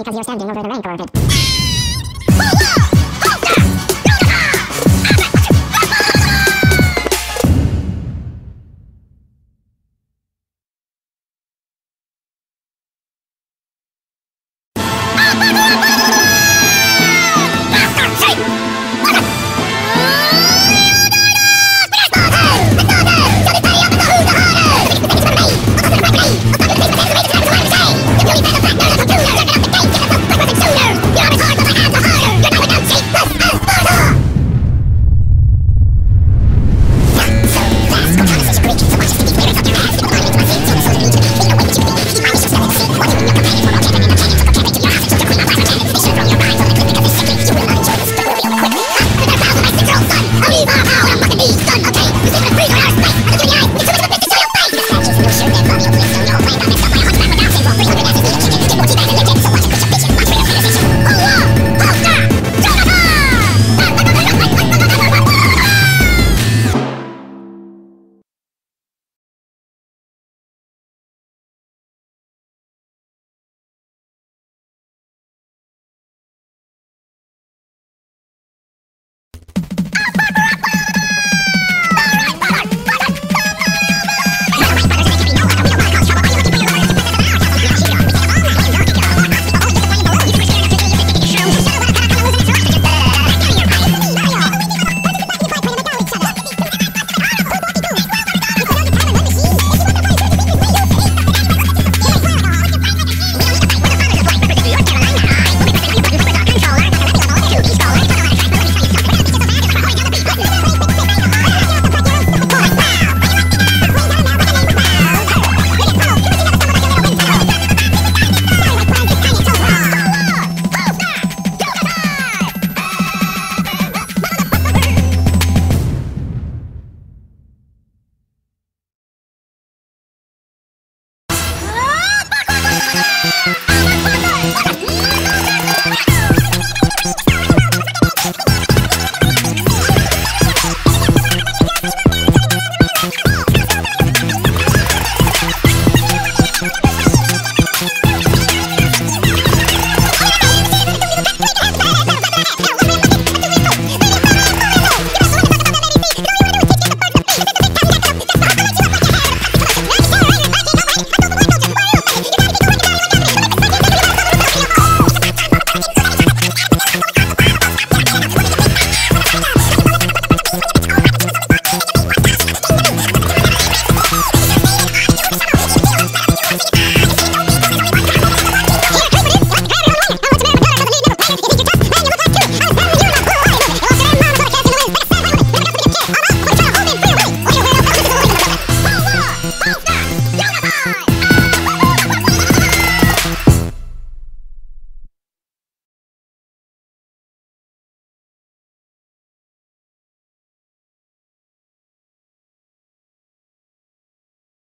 Because you're standing over the rank. Thank